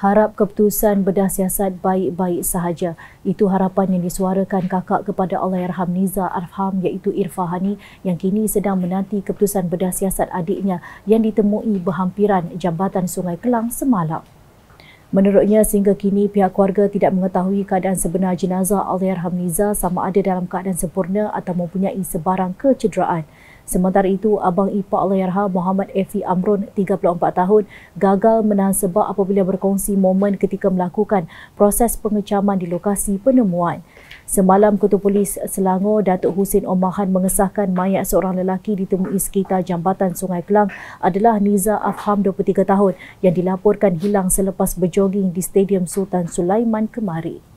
harap keputusan bedah siasat baik-baik sahaja. Itu harapan yang disuarakan kakak kepada Allahyarham Niza Arham iaitu Irfahani yang kini sedang menanti keputusan bedah siasat adiknya yang ditemui berhampiran Jambatan Sungai Kelang semalam. Menurutnya, sehingga kini pihak keluarga tidak mengetahui keadaan sebenar jenazah Allahyarham Niza sama ada dalam keadaan sempurna atau mempunyai sebarang kecederaan. Sementara itu, Abang Ipa Allahyarham Muhammad Efi Amrun, 34 tahun, gagal menahan sebab apabila berkongsi momen ketika melakukan proses pengecaman di lokasi penemuan. Semalam Ketua Polis Selangor Datuk Husin Omahan mengesahkan mayat seorang lelaki ditemui sekitar jambatan Sungai Kelang adalah Niza Afham 23 tahun yang dilaporkan hilang selepas berjoging di Stadium Sultan Sulaiman kemarin.